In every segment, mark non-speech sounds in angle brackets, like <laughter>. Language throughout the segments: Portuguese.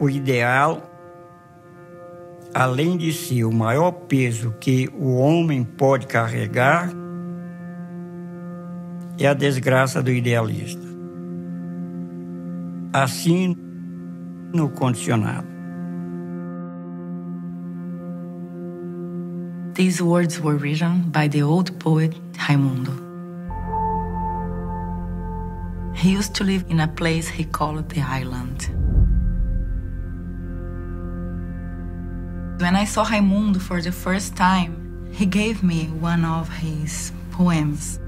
O ideal, além de ser o maior peso que o homem pode carregar, é a desgraça do idealista. Assim, no condicionado. These words were written by the old poet Raimundo. He used to live in a place he called the island. When I saw Raimundo for the first time, he gave me one of his poems.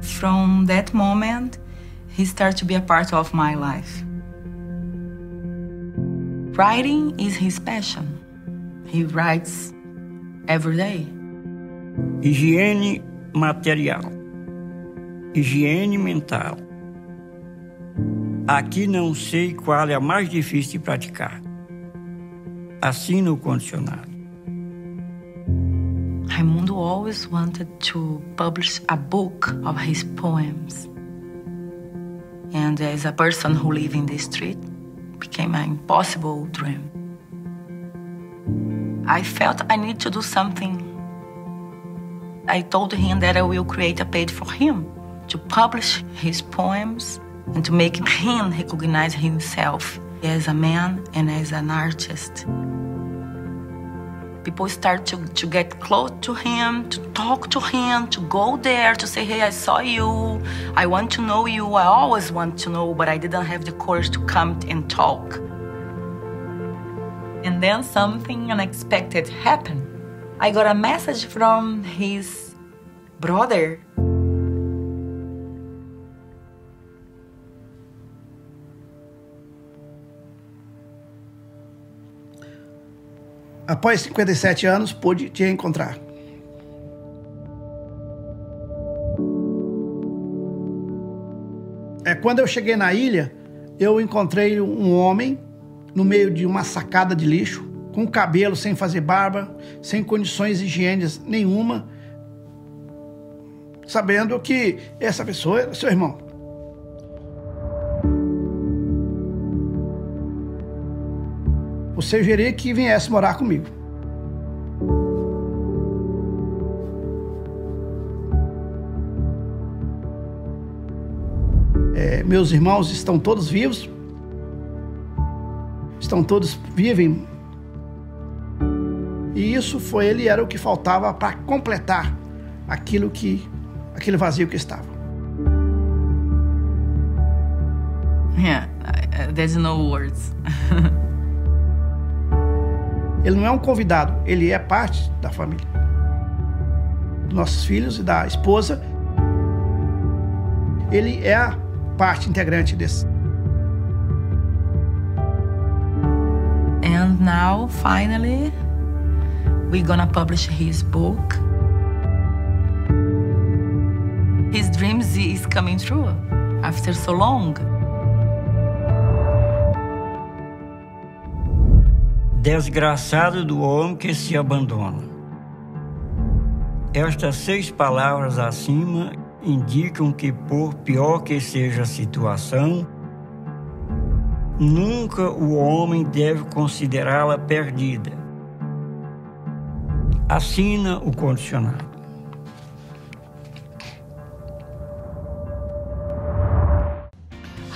From that moment, he started to be a part of my life. Writing is his passion. He writes every day. Higiene material. Higiene mental. Aqui não sei qual é a mais difícil de praticar. Condicionado. Raimundo always wanted to publish a book of his poems. And as a person who lives in the street, became an impossible dream. I felt I need to do something. I told him that I will create a page for him to publish his poems and to make him recognize himself as a man and as an artist. People start to, to get close to him, to talk to him, to go there, to say, hey, I saw you, I want to know you, I always want to know, but I didn't have the courage to come and talk. And then something unexpected happened. I got a message from his brother Após 57 anos, pude te encontrar. É, quando eu cheguei na ilha, eu encontrei um homem no meio de uma sacada de lixo, com cabelo sem fazer barba, sem condições higiênicas nenhuma, sabendo que essa pessoa era seu irmão. O sugeri que viesse morar comigo. É, meus irmãos estão todos vivos, estão todos vivem. E isso foi ele era o que faltava para completar aquilo que aquele vazio que estava. Yeah, there's no words. <laughs> ele não é um convidado, ele é parte da família. Dos nossos filhos e da esposa. Ele é a parte integrante desse. And now, finally, we're gonna publish his book. His dreams is coming true after so long. Desgraçado do homem que se abandona. Estas seis palavras acima indicam que, por pior que seja a situação, nunca o homem deve considerá-la perdida. Assina o condicionado.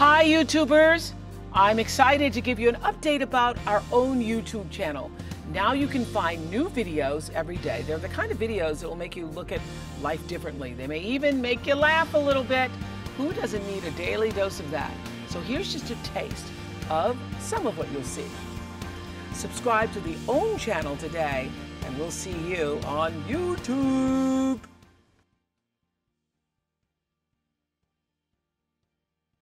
Hi, YouTubers! I'm excited to give you an update about our own YouTube channel. Now you can find new videos every day. They're the kind of videos that will make you look at life differently. They may even make you laugh a little bit. Who doesn't need a daily dose of that? So here's just a taste of some of what you'll see. Subscribe to the OWN channel today, and we'll see you on YouTube.